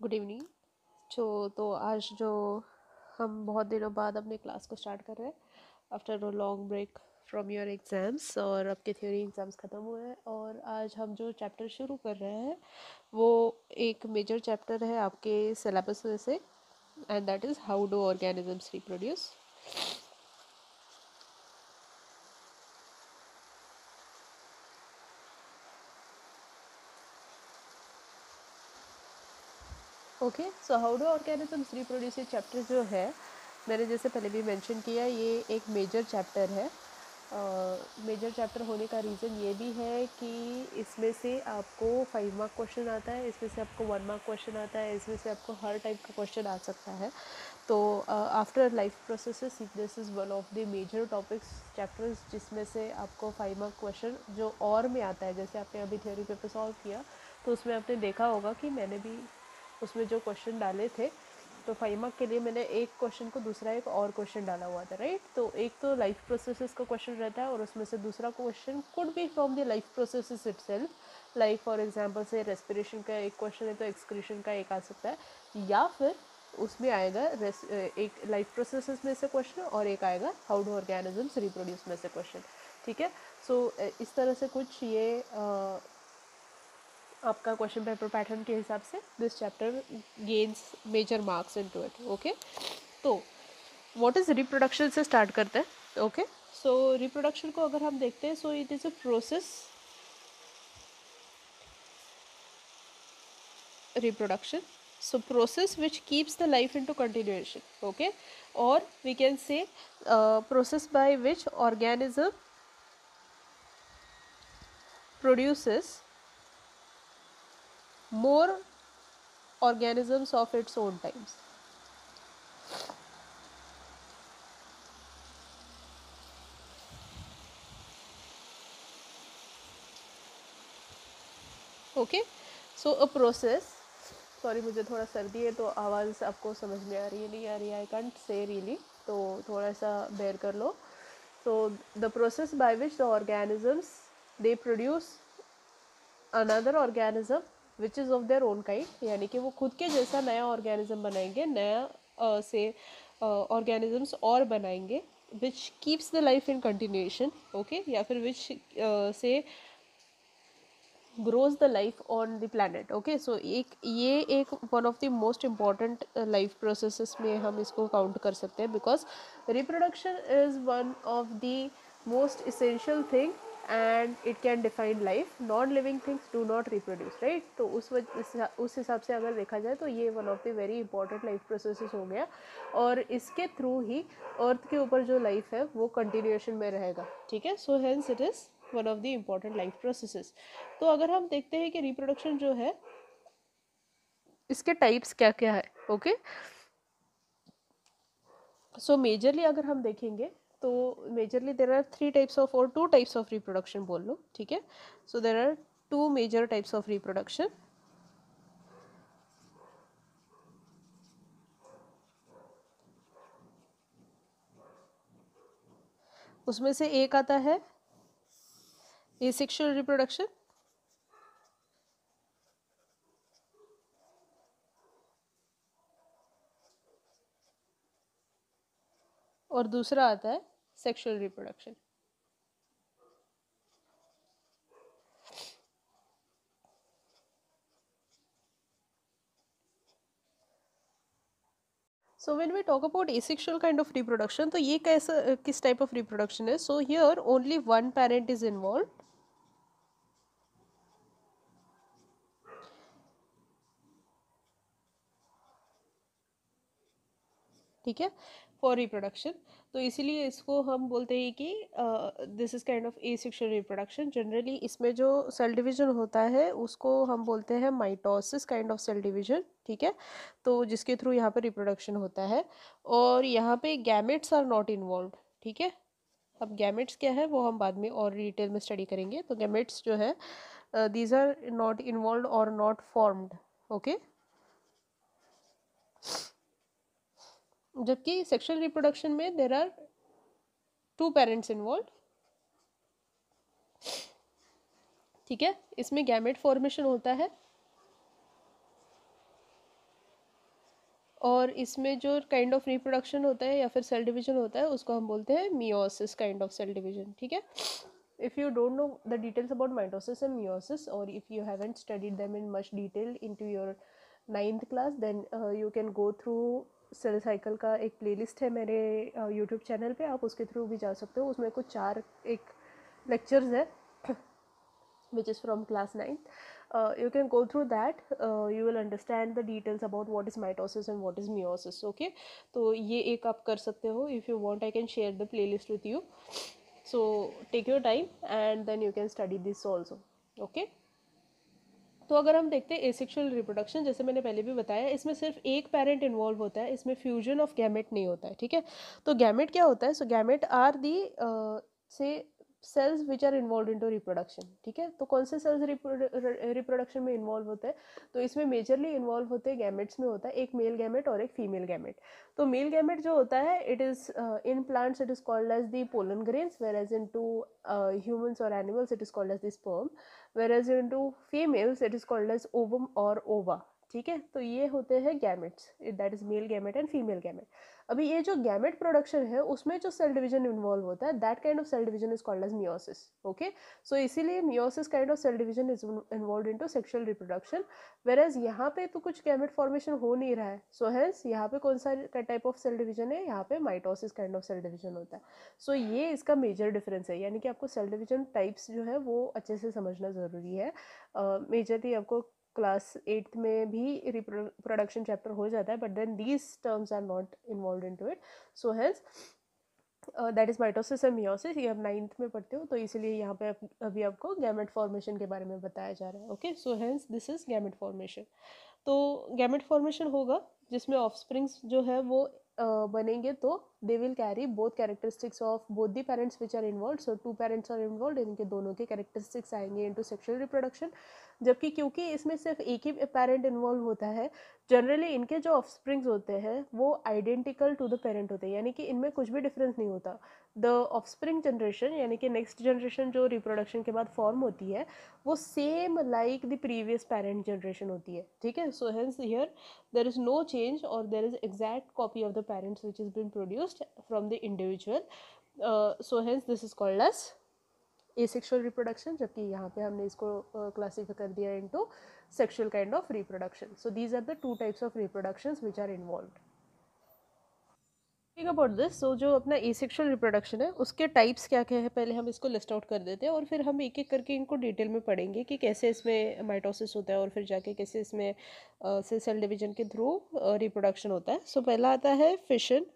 Good evening. जो तो आज जो हम बहुत दिनों बाद अपने क्लास को स्टार्ट कर रहे हैं after a long break from your exams और आपके थ्योरी एग्ज़ाम्स ख़त्म हुए हैं और आज हम जो चैप्टर शुरू कर रहे हैं, वो एक मेजर चैप्टर है आपके सिलेबस में से and that is how do organisms reproduce okay so how do organisms reproduce ये चैप्टर जो है मैंने जैसे पहले भी मेंशन किया ये एक मेजर चैप्टर है। मेजर uh, चैप्टर होने का रीज़न ये भी है कि इसमें से आपको फाइव मार्क क्वेश्चन आता है इसमें से आपको वन मार्क क्वेश्चन आता है इसमें से आपको हर टाइप का क्वेश्चन आ सकता है। तो after life process this is one of the major topics chapters जिसमें से आपको फाइव मार्क क्वेश्चन जो और में आता है जैसे आपने अभी थ्योरी पेपर सॉल्व किया तो उसमें आपने देखा होगा कि मैंने भी उसमें जो क्वेश्चन डाले थे तो फाइव मार्क के लिए मैंने एक क्वेश्चन को दूसरा एक और क्वेश्चन डाला हुआ था राइट तो एक तो लाइफ प्रोसेसेस का क्वेश्चन रहता है और उसमें से दूसरा question could be from the life processes it like for example से रेस्पिरेशन का एक क्वेश्चन है तो एक्सक्रीशन का एक आ सकता है। या फिर उसमें आएगा एक लाइफ प्रोसेसेस में से क्वेश्चन और एक आएगा हाउ डू ऑर्गेनिजम्स रिप्रोड्यूस में से क्वेश्चन ठीक है? सो so, इस तरह से कुछ ये आपका क्वेश्चन पेपर पैटर्न के हिसाब से this chapter gains major marks into it okay तो वॉट इज़ रिप्रोडक्शन से स्टार्ट करते हैं ओके सो रिप्रोडक्शन को अगर हम देखते हैं so it is a process reproduction so process which keeps the life into continuation okay और we can say process by which organism produces more organisms of its own times okay so a process sorry मुझे थोड़ा सर्दी है तो आवाज़ आपको समझ में आ रही है नहीं आ रही है? आई कंट से रियली तो थोड़ा सा बेर कर लो। So the process by which the organisms they produce another organism which is of their own kind यानी कि वो खुद के जैसा नया ऑर्गेनिज्म बनाएँगे नया uh, से ऑर्गेनिजम्स और बनाएँगे which keeps the life in continuation okay या फिर विच से grows the life on the planet okay so एक ये एक one of the most important life process में हम इसको काउंट कर सकते हैं because reproduction is one of the most essential thing and it can define life non living things do not reproduce right तो उस उस हिसाब से अगर देखा जाए तो ये one of the very important life processes हो गया। और इसके थ्रू ही अर्थ के ऊपर जो लाइफ है, वो कंटिन्यूएशन में रहेगा। ठीक है? So hence it is one of the important life processes तो अगर हम देखते हैं कि रिप्रोडक्शन जो है, इसके टाइप्स क्या क्या है? ओके सो मेजरली अगर हम देखेंगे तो majorly there are three types of और टू टाइप्स ऑफ़ रिप्रोडक्शन बोल लो, ठीक है? So there are two major types of reproduction उसमें से एक आता है सेक्शुअल रिप्रोडक्शन और दूसरा आता है sexual reproduction so when we talk about asexual kind of reproduction तो ये कैसा, किस टाइप ऑफ़ रिप्रोडक्शन है? So here only one parent is involve ठीक है फॉर रिप्रोडक्शन तो इसीलिए इसको हम बोलते हैं कि this is kind of asexual reproduction generally इसमें जो सेल डिवीज़न होता है, उसको हम बोलते हैं mitosis kind of cell division ठीक है? तो जिसके थ्रू यहाँ पर रिप्रोडक्शन होता है। और यहाँ पे गैमेट्स आर नॉट इन्वॉल्व ठीक है? अब गैमेट्स क्या है, वो हम बाद में और डिटेल में स्टडी करेंगे। तो गैमेट्स जो है दीज आर नॉट इन्वॉल्व और नॉट फॉर्म्ड ओके जबकि सेक्शुअल रिप्रोडक्शन में there are two parents involve ठीक है? इसमें गैमेट फॉर्मेशन होता है। और इसमें जो काइंड ऑफ़ रिप्रोडक्शन होता है या फिर सेल डिवीज़न होता है, उसको हम बोलते हैं meiosis kind of cell division ठीक है? If you don't know the details about mitosis and meiosis और if you haven't studied them in much detail into your ninth class then you can go through cell cycle का एक playlist है मेरे YouTube channel पे, आप उसके थ्रू भी जा सकते हो। उसमें कुछ चार एक लेक्चर्स है which is from class ninth you can go through that you will understand the details about what is mitosis and what is meiosis okay तो ये एक आप कर सकते हो। If you want I can share the playlist with you so take your time and then you can study this also okay तो अगर हम देखते हैं एसेक्सुअल रिप्रोडक्शन जैसे मैंने पहले भी बताया, इसमें सिर्फ़ एक पेरेंट इन्वॉल्व होता है, इसमें फ्यूजन ऑफ़ गैमेट नहीं होता है, ठीक है? तो गैमेट क्या होता है? सो gamete are these cells which are involve in to reproduction ठीक है? तो कौन से सेल्स रिप्रोडक्शन में इन्वॉल्व होते हैं? तो इसमें मेजरली इन्वॉल्व होते हैं गैमेट्स में होता है, एक मेल गैमेट और एक फीमेल गैमेट तो मेल गैमेट जो होता है it is in plants it is called as the pollen grains whereas in to humans और animals it is called as the sperm whereas into females it is called as ovum or ova. ठीक है? तो ये होते हैं gametes that is male gamete and female gamete अभी ये जो गैमेट प्रोडक्शन है उसमें जो सेल डिवीज़न इन्वॉल्व होता है that kind of cell division is called as meiosis okay so इसीलिए meiosis kind of cell division is involve in to sexual reproduction whereas यहाँ पे तो कुछ गैमेट फॉर्मेशन हो नहीं रहा है. सो हैंस यहाँ पे कौन सा टाइप ऑफ़ सेल डिवीज़न है? यहाँ पे mitosis kind of cell division होता है. सो so, ये इसका मेजर डिफरेंस है. यानी कि आपको सेल डिवीज़न टाइप्स जो है वो अच्छे से समझना ज़रूरी है. मेजरली uh, आपको क्लास एट्थ में भी रिप्रोडक्शन चैप्टर हो जाता है but then these terms are not involve in to it so has that is mitosis and meiosis ये आप नाइन्थ में पढ़ते हो तो इसीलिए यहाँ पे अभी आपको गैमेट फॉर्मेशन के बारे में बताया जा रहा है okay so hence this is gamete formation तो गैमेट फॉर्मेशन होगा, जिसमें ऑफस्प्रिंग्स जो है वो बनेंगे तो they will carry both characteristics of both the parents which are involve so two parents are involve इनके दोनों के कैरेक्टरिस्टिक्स आएँगे इनटू सेक्सुअल रिप्रोडक्शन जबकि क्योंकि इसमें सिर्फ़ एक ही पेरेंट इन्वॉल्व होता है जनरली इनके जो ऑफस्प्रिंग्स होते हैं, वो आइडेंटिकल टू द पेरेंट होते हैं, यानी कि इनमें कुछ भी डिफरेंस नहीं होता। द ऑफस्प्रिंग जनरेशन यानी कि नेक्स्ट जनरेशन जो रिप्रोडक्शन के बाद फॉर्म होती है वो same like the previous parent generation होती है। ठीक है? So hence here there is no change और there is exact copy of the parents which is been produced from the individual so hence this is called as sexual reproduction जबकि यहाँ पे हमने इसको क्लासीफाई uh, कर दिया into sexual kind of reproduction so these are the two types of reproduction which are about this so जो अपना ए sexual reproduction है उसके टाइप्स क्या क्या है? पहले हम इसको लिस्ट आउट कर देते हैं और फिर हम एक एक करके इनको डिटेल में पढ़ेंगे कि कैसे इसमें माइटोसिस होता है और फिर जाके कैसे इसमें से सेल डिवीज़न के थ्रू रिप्रोडक्शन होता है। सो so, पहला आता है फिशन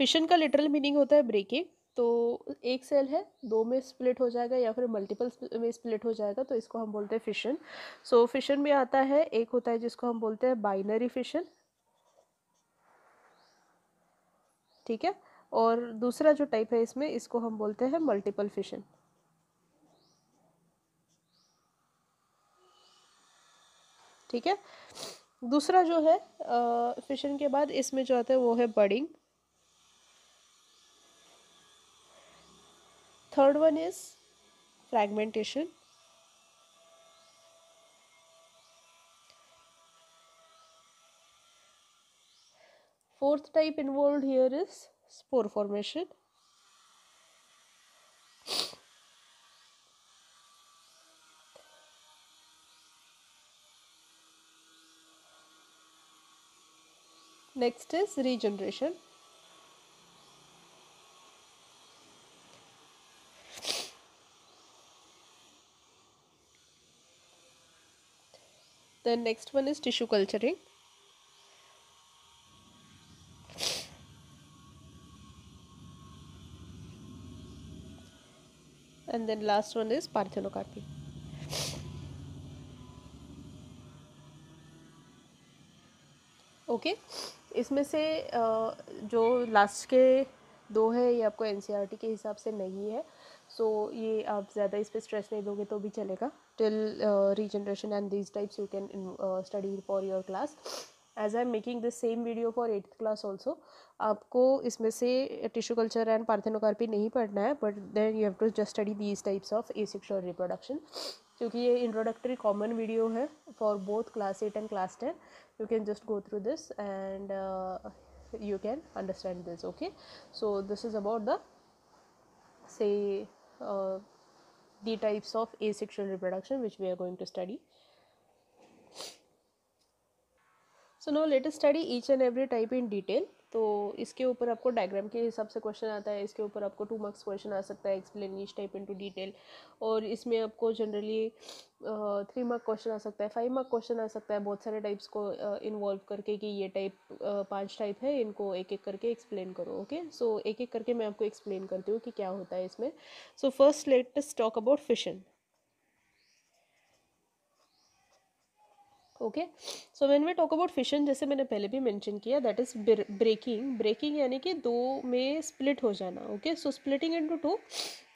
फिशन का लिटरल मीनिंग होता है ब्रेकिंग तो एक सेल है दो में स्प्लिट हो जाएगा या फिर मल्टीपल में स्प्लिट हो जाएगा तो इसको हम बोलते हैं फिशन सो so, फिशन में आता है एक होता है जिसको हम बोलते हैं बाइनरी फिशन ठीक है? और दूसरा जो टाइप है इसमें, इसको हम बोलते हैं मल्टीपल फिशन ठीक है? दूसरा जो है फिशन के बाद इसमें जो आता है वो है budding third one is fragmentation Fourth type involved here is spore formation. Next is regeneration. Then next one is tissue culturing. Then last one is parthenocarpy okay okay. इसमें से जो लास्ट के दो है ये आपको एन e के हिसाब से नहीं है। सो so, ये आप ज़्यादा इस पर स्ट्रेस नहीं दोगे तो भी चलेगा। Till regeneration and these types you can study for your class as I am making this same video for eighth class also आपको इसमें से टिश्यू कल्चर एंड पार्थेनोकार्पी नहीं पढ़ना है but then you have to just study these types of asexual reproduction क्योंकि ये introductory common video है for both class eight and class ten you can just go through this and you can understand this okay? So this is about the say uh, the types of asexual reproduction which we are going to study. So now let study each and every type in detail तो इसके ऊपर आपको diagram के हिसाब से question आता है। इसके ऊपर आपको टू मार्क्स क्वेश्चन आ सकता है explain each type into detail और इसमें आपको जनरली थ्री मार्क क्वेश्चन आ सकता है फाइव मार्क क्वेश्चन आ सकता है। बहुत सारे टाइप्स को इन्वॉल्व करके कि ये टाइप पाँच टाइप है इनको एक एक करके एक्सप्लेन करो ओके सो so, एक एक करके मैं आपको एक्सप्लेन करती हूँ कि क्या होता है इसमें। So first let talk about fission okay so when we talk about fission जैसे मैंने पहले भी मेंशन किया दैट इज़ ब्रेकिंग ब्रेकिंग यानी कि दो में स्प्लिट हो जाना okay so splitting into two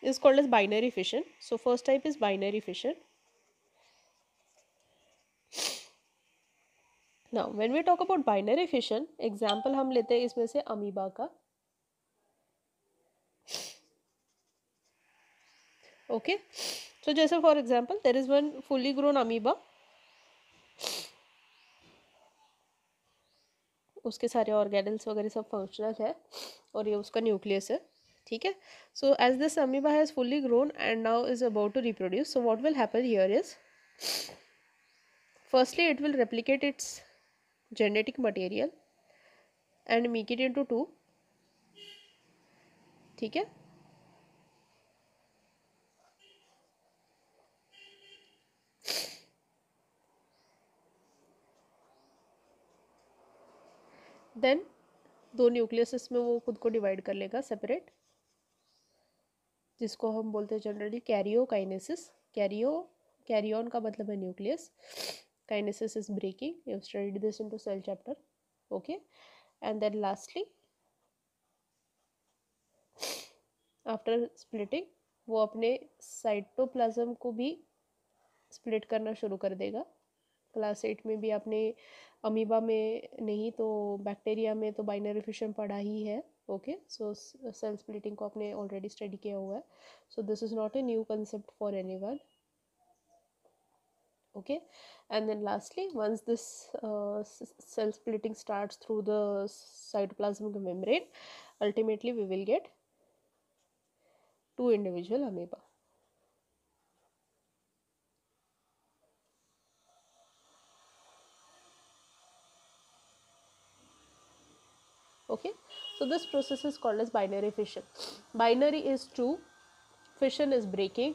is called as binary fission so first type is binary fission now when we talk about binary fission example हम लेते हैं इसमें से अमीबा का. ओके? सो so, जैसे for example there is one fully grown amoeba उसके सारे organelles वगैरह सब फंक्शनल है और ये उसका न्यूक्लियस है, ठीक है? So as this amoeba has fully grown and now is about to reproduce so what will happen here is it will replicate its genetic material and and it it two two, ठीक है? Then दो nucleus में वो खुद को divide कर लेगा separate जिसको हम बोलते हैं generally karyokinesis karyo karyon का मतलब है nucleus kinesis is breaking you studied this into cell chapter okay and then lastly after splitting वो अपने साइटोप्लाज्म को भी स्प्लिट करना शुरू कर देगा. क्लास एट में भी आपने अमीबा में नहीं तो बैक्टीरिया में तो बाइनरी फ्यूजन पढ़ा ही है ओके सो सेल स्प्लिटिंग को आपने ऑलरेडी स्टडी किया हुआ है। So this is not a new concept for anyone okay and then lastly once this cell splitting start through the cytoplasmic membrane ultimately we will get two individual amoeba okay so this process is called as binary fission binary is true fission is breaking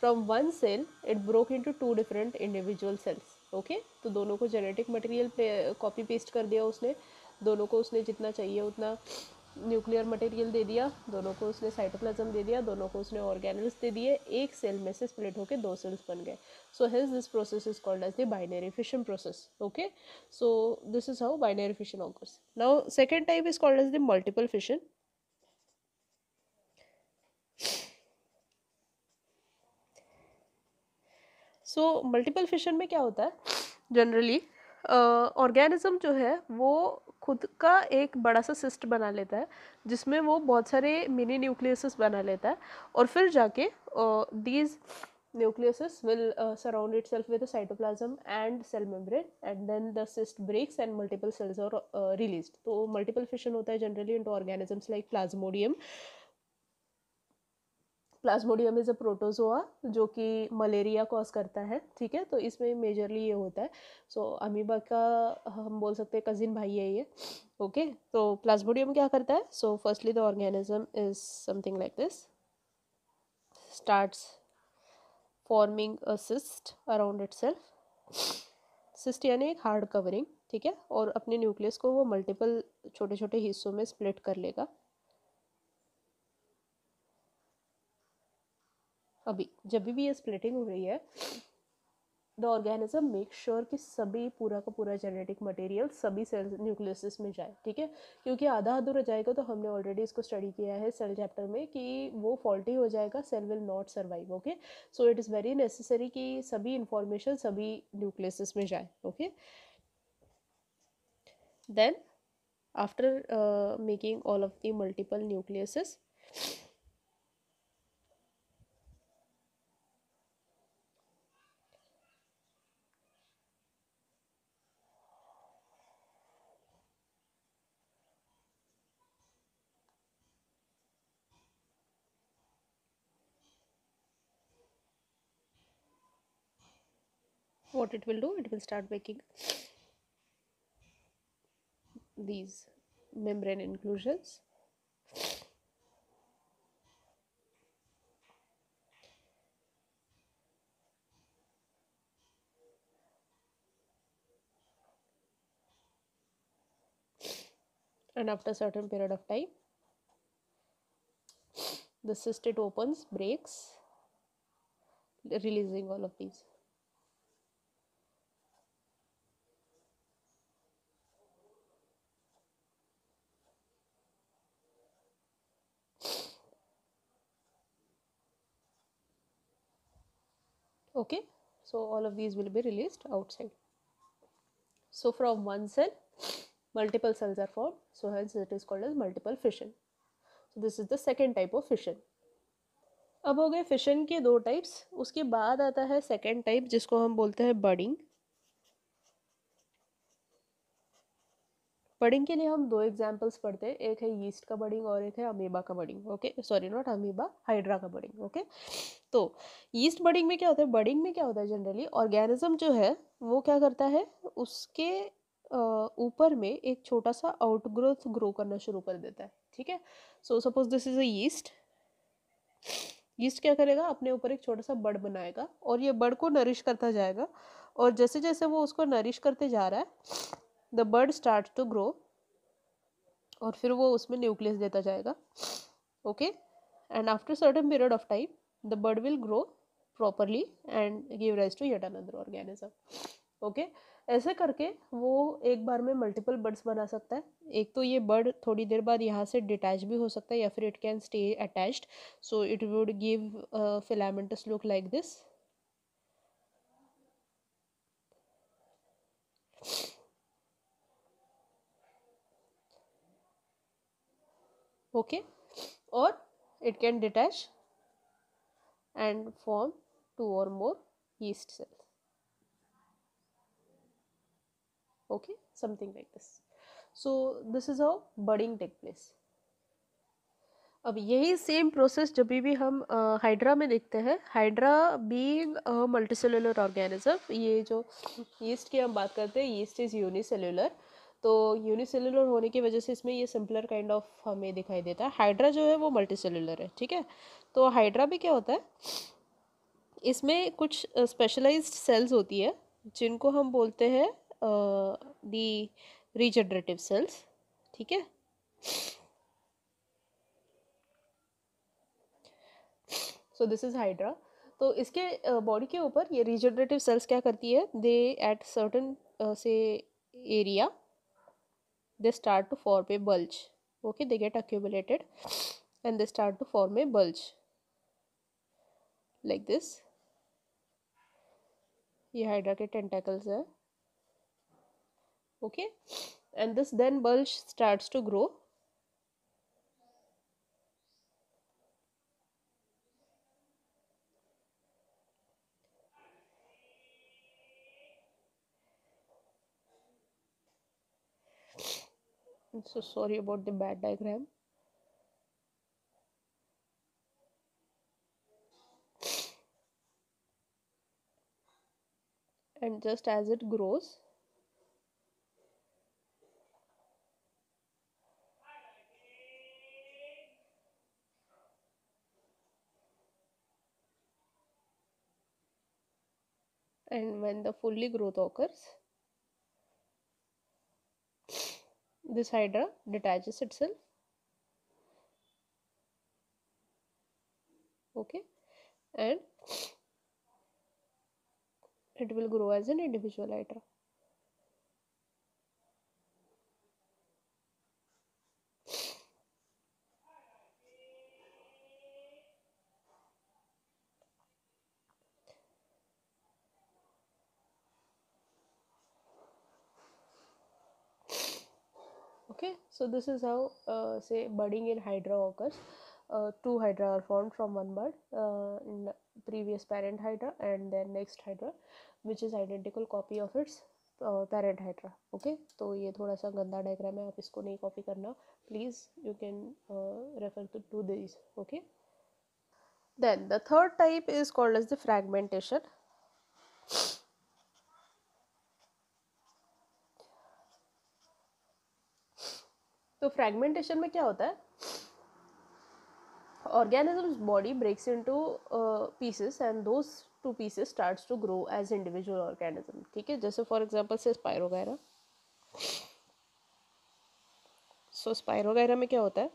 from one cell it broke into two different individual cells okay okay? तो दोनों को genetic material copy paste कर दिया उसने दोनों को उसने जितना चाहिए उतना न्यूक्लियर मटेरियल दे दिया, दोनों को उसने साइटोप्लाज्म दे दिया, दोनों को उसने ऑर्गेनल्स दे दिए, एक सेल में से स्प्लिट होकर दो सेल्स बन गए। So hence this process is called as the binary fission process okay so this is how binary fission occurs now second type is called as the multiple fission so multiple fission में क्या होता है? Generally organism जो है, वो खुद का एक बड़ा सा सिस्ट बना लेता है, जिसमें वो बहुत सारे मिनी न्यूक्लियस बना लेता है और फिर जाके these nucleus will surround itself with cytoplasm and cell membrane and then the cyst breaks and multiple cells और रिलीज़ तो मल्टीपल फिशन होता है generally into organisms like plasmodium plasmodium is a protozoa जो कि मलेरिया कॉज करता है ठीक है? तो इसमें मेजरली ये होता है। सो so, अमीबा का हम बोल सकते हैं कजिन भाई है ये ओके? तो प्लाज्मोडियम क्या करता है? So firstly the organism is something like this starts forming cyst around itself cyst यानी एक हार्ड कवरिंग ठीक है? और अपने न्यूक्लियस को वो मल्टीपल छोटे छोटे हिस्सों में स्प्लिट कर लेगा। अभी, जब भी ये स्प्लिटिंग हो रही है द ऑर्गेनिज्म मेक श्योर कि सभी पूरा का पूरा जेनेटिक मटेरियल सभी सेल न्यूक्लियस में जाए, ठीक है? क्योंकि आधा अधूरा जाएगा तो हमने ऑलरेडी इसको स्टडी किया है सेल चैप्टर में कि वो फॉल्टी हो जाएगा cell will not survive okay so it is very necessary कि सभी इंफॉर्मेशन सभी न्यूक्लियस में जाए okay then after making all of the multiple nucleus what it will do it will start making these membrane inclusions. And after certain period of time the cystate opens breaks releasing all of these okay so all of these will be released outside so from one cell multiple cells are formed so hence it is called as multiple fission so this is the second type of fission अब हो गए fission के दो types उसके बाद आता है second type जिसको हम बोलते हैं बडिंग बडिंग के लिए हम दो एग्जाम्पल्स पढ़ते हैं, एक है यीस्ट का बडिंग और एक है अमीबा का budding okay sorry not amoeba hydra का बडिंग ओके तो यीस्ट बडिंग में क्या होता है? बडिंग में क्या होता है जनरली ऑर्गेनिज्म जो है, वो क्या करता है? उसके ऊपर में एक छोटा सा आउटग्रोथ ग्रो करना शुरू कर देता है, ठीक है? So suppose this is a yeast yeast क्या करेगा? अपने ऊपर एक छोटा सा बड बनाएगा और ये बड को नरिश करता जाएगा और जैसे जैसे वो उसको नरिश करते जा रहा है the bud start to grow और फिर वो उसमें न्यूक्लियस देता जाएगा। Okay and after certain period of time the bud will grow properly and give rise to yet another organism okay ऐसे करके वो एक बार में मल्टीपल बर्ड्स बना सकता है। एक तो ये बर्ड थोड़ी देर बाद यहाँ से डिटैच भी हो सकता है या फिर it can stay attached so it would give filamentous look like this okay और it can detach and form two और more yeast cell okay something like this so this is a budding take place अब यही same process जब भी हम hydra में देखते हैं hydra being a multicellular organism ये जो ईस्ट की हम बात करते हैं ईस्ट इज़ यूनिसेलुलर तो यूनिसेलुलर होने की वजह से इसमें ये सिंपलर काइंड ऑफ़ हमें दिखाई देता है। हाइड्रा जो है वो मल्टी सेलुलर है, ठीक है? तो हाइड्रा भी क्या होता है? इसमें कुछ स्पेशलाइज्ड सेल्स होती है, जिनको हम बोलते हैं दी रिजनरेटिव सेल्स ठीक है? सो दिस इज़ हाइड्रा तो इसके बॉडी के ऊपर ये रिजनरेटिव सेल्स क्या करती है? दे एट सर्टन से area they start to form a bulge okay they get accumulated and they start to form a bulge like this ये हाइड्रा के टेंटेकल्स है okay and this then bulge starts to grow So sorry about the bad diagram. And just as it grows, and when the fully growth occurs, this hydra detaches itself. Okay. And it will grow as an individual hydra so this is how uh, say budding in hydra occurs uh, two hydra are formed from one bud uh, in previous parent hydra and then next hydra which is identical copy of its parent hydra okay तो ये थोड़ा सा गंदा diagram है आप इसको नहीं copy करना please you can refer to to this okay then the third type is called as the fragmentation fragmentation में क्या होता है? Organism body breaks in to pieces and दो two pieces start to grow as individual organism ठीक है? जैसे for example से स्पायर वगैरह सो स्पायर वगैरह में क्या होता है?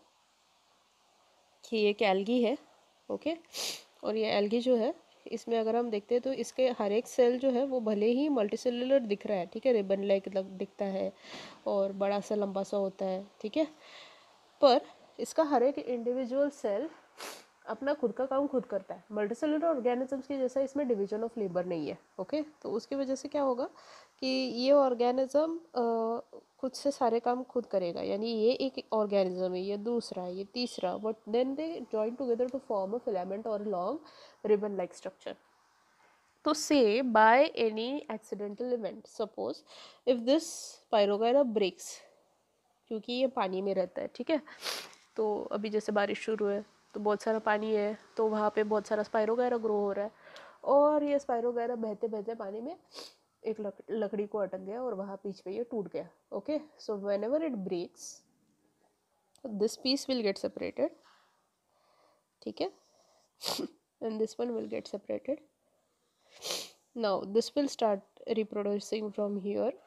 कि एक एल्गी है ओके okay? और ये एल्गी जो है इसमें अगर हम देखते हैं तो इसके हर एक सेल जो है वो भले ही मल्टीसेलुलर दिख रहा है, ठीक है रिबन लाइक दिखता है और बड़ा सा, लंबा सा होता है, ठीक है? पर इसका हर एक इंडिविजुअल सेल अपना खुद का काम खुद करता है। मल्टी मल्टीसेलुलर ऑर्गेनिजम्स की जैसा इसमें डिवीज़न ऑफ़ लेबर नहीं है ओके तो उसकी वजह से क्या होगा? कि ये ऑर्गेनिज्म खुद से सारे काम खुद करेगा, यानी ये एक ऑर्गेनिज्म है, ये दूसरा है, ये तीसरा but then they join together to form a filament और लॉन्ग रिबन लाइक स्ट्रक्चर तो से by any accidental event suppose if this spirogyra breaks क्योंकि ये पानी में रहता है, ठीक है? तो अभी जैसे बारिश शुरू है तो बहुत सारा पानी है तो वहाँ पे बहुत सारा स्पायरोगैरा ग्रो हो रहा है, और ये स्पायरोगैरा बहते बहते पानी में एक लक, लकड़ी को अटक गया और वहाँ पीछ ये टूट गया okay so whenever it breaks this piece will get separated ठीक है? And this one will get separated now this will start reproducing from here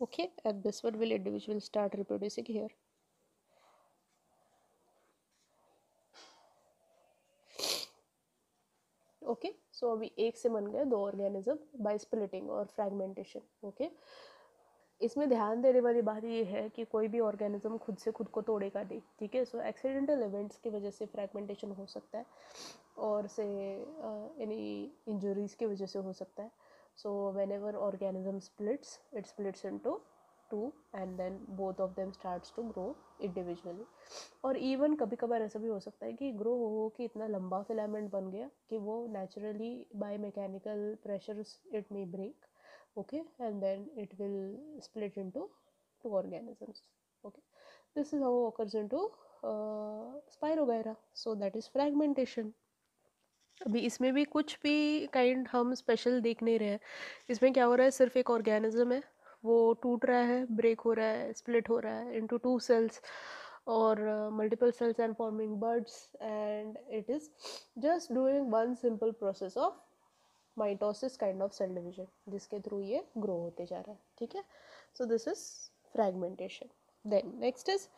okay? And this one will individual start reproducing here. Okay so अभी एक से बन गए दो organism by splitting और fragmentation okay इसमें ध्यान देने वाली बात ये है कि कोई भी ऑर्गेनिज्म खुद से खुद को तोड़ेगा नहीं, ठीक है? सो एक्सीडेंटल इवेंट्स की वजह से फ्रैगमेंटेशन हो सकता है और से एनी इंजरीज की वजह से हो सकता है. So, whenever organism splits, it splits into two and then both of them starts to grow individually और इवन कभी कभार ऐसा भी हो सकता है कि ग्रो हो हो कि इतना लंबा फिलामेंट बन गया कि वो naturally by mechanical pressures it may break okay and then it will split in to two organisms okay this is how occurs in to spire वगैरह सो दैट इज़ फ्रैगमेंटेशन अभी इसमें भी कुछ भी काइंड हम स्पेशल देख नहीं रहे हैं। इसमें क्या हो रहा है? सिर्फ़ एक ऑर्गेनिज्म है। वो टूट रहा है ब्रेक हो रहा है स्प्लिट हो रहा है इनटू टू सेल्स और multiple cells and forming buds and it is just doing one simple process of mitosis kind of cell division जिसके थ्रू ये ग्रो होते जा रहा है, ठीक है? So this is fragmentation then next is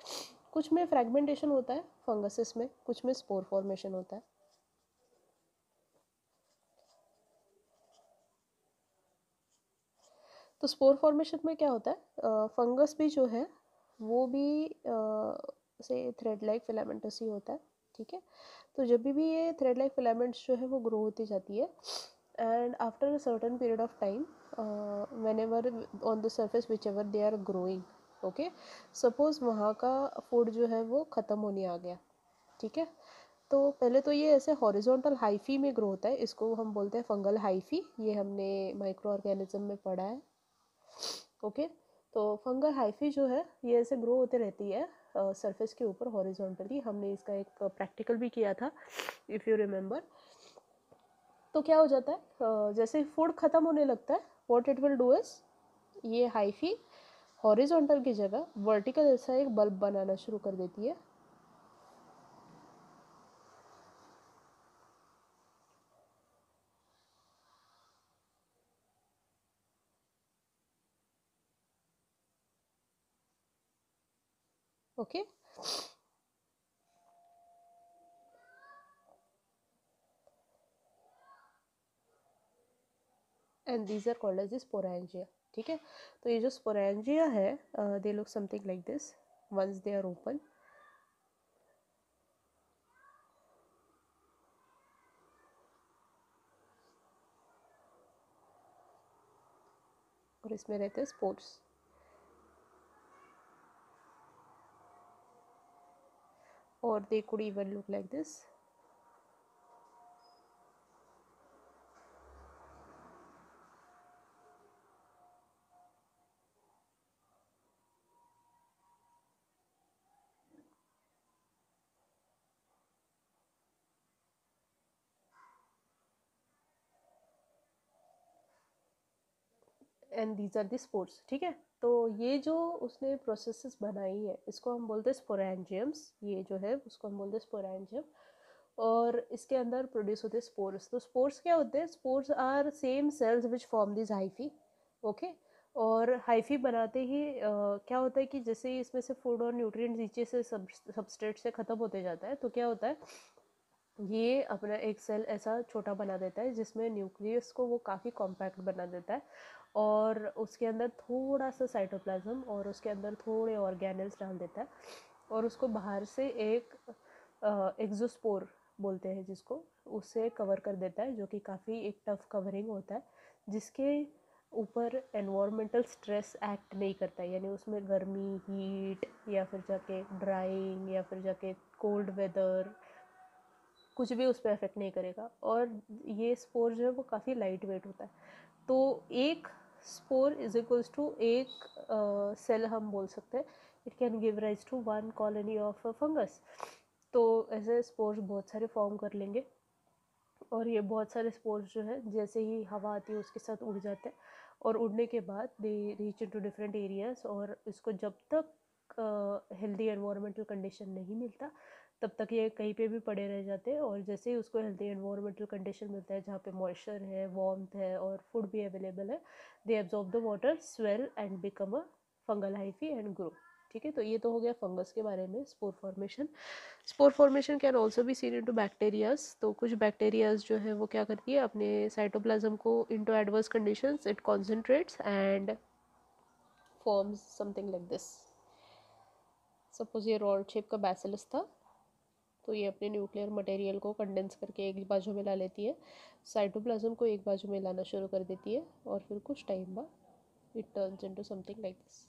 कुछ में फ्रैगमेंटेशन होता है फंगसिस में, कुछ में स्पोर फॉर्मेशन होता है। तो स्पोर फॉर्मेशन में क्या होता है? फंगस भी जो है, वो भी से थ्रेड लाइक फिलामेंटस ही होता है, ठीक है? तो जब भी ये थ्रेड लाइक फिलामेंट्स जो है, वो ग्रो होती जाती है and after a certain period of time whenever on the surface whichever they are growing okay suppose वहाँ का फ़ूड जो है, वो ख़त्म होने आ गया, ठीक है? तो पहले तो ये ऐसे हॉरिजॉन्टल हाइफी में ग्रो होता है, इसको हम बोलते हैं फंगल हाइफी ये हमने माइक्रो ऑर्गेनिज्म में पढ़ा है। ओके? तो फंगल हाइफी जो है, ये ऐसे ग्रो होते रहती है सरफेस के ऊपर हॉरिजॉन्टली हमने इसका एक प्रैक्टिकल भी किया था इफ़ यू रिमेंबर तो क्या हो जाता है जैसे फ़ूड ख़त्म होने लगता है what it will do is ये हाइफी हॉरिजॉन्टल की जगह वर्टिकल ऐसा एक बल्ब बनाना शुरू कर देती है okay. And these are called as sporangia ठीक है? तो ये जो स्पोरेंजिया है they look something like this once they are open और इसमें रहते हैं spores or they could even look like this and these are the spores ठीक है? तो ये जो उसने प्रोसेसेस बनाई है इसको हम बोलते हैं स्पोरेंजियम्स ये जो है उसको हम बोलते हैं स्पोरेंजियम और इसके अंदर प्रोड्यूस होते हैं स्पोर्स तो स्पोर्स क्या होते हैं? Spores are same cells which form this hyphae okay और हाइफी बनाते ही आ, क्या होता है कि जैसे ही इसमें से फ़ूड और न्यूट्रिएंट नीचे से सबसे ख़त्म होते जाता है तो क्या होता है? ये अपना एक सेल ऐसा छोटा बना देता है जिसमें न्यूक्लियस को वो काफ़ी कॉम्पैक्ट बना देता है। और उसके अंदर थोड़ा सा साइटोप्लाज्म और उसके अंदर थोड़े ऑर्गेनल्स डाल देता है और उसको बाहर से एक एग्जोस्पोर बोलते हैं जिसको उससे कवर कर देता है जो कि काफ़ी एक टफ कवरिंग होता है, जिसके ऊपर एनवायरमेंटल स्ट्रेस एक्ट नहीं करता यानी उसमें गर्मी हीट या फिर जाके ड्राइंग या फिर जाके कोल्ड वेदर कुछ भी उस पर अफेक्ट नहीं करेगा। और ये स्पोर जो है वो काफ़ी लाइट वेट होता है। तो एक स्पोर इज़ इक्वल्स टू एक सेल uh, हम बोल सकते हैं। It can give rise to one colony of fungus तो ऐसे स्पोर्स बहुत सारे फॉर्म कर लेंगे। और ये बहुत सारे स्पोर्स जो है जैसे ही हवा आती है उसके साथ उड़ जाते हैं। और उड़ने के बाद they reach into different areas और इसको जब तक हेल्दी एनवायरमेंटल कंडीशन नहीं मिलता तब तक ये कहीं पे भी पड़े रह जाते हैं और जैसे ही उसको हेल्थी एनवायरमेंटल कंडीशन मिलता है जहाँ पे मॉइस्चर है वार्मथ है और फ़ूड भी अवेलेबल है they absorb the water swell and become a fungal hyphae and grow ठीक है? तो ये तो हो गया फंगस के बारे में spore formation spore formation can also भी सीन इनटू बैक्टीरियाज तो कुछ बैक्टीरियाज जो है वो क्या करती है? अपने साइटोप्लाज्म को into adverse conditions it concentrates and forms something like this suppose ये रॉड शेप का बैसिलस था. तो ये अपने न्यूक्लियर मटेरियल को कंडेंस करके एक बाजू में ला लेती है। साइटोप्लाज्म को एक बाजू में लाना शुरू कर देती है और फिर कुछ टाइम बाद it turns into something like this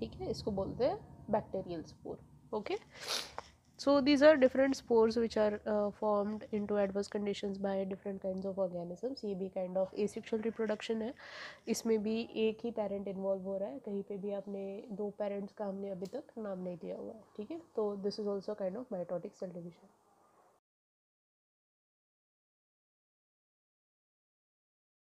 ठीक है, इसको बोलते हैं bacterial spore okay so these are different spores which are uh, formed into adverse conditions by different kinds of organisms ये भी kind of asexual reproduction है इसमें भी एक ही parent involve हो रहा है कहीं पे भी आपने दो parents का हमने अभी तक नाम नहीं दिया हुआ है ठीक है तो this is also kind of mitotic cell division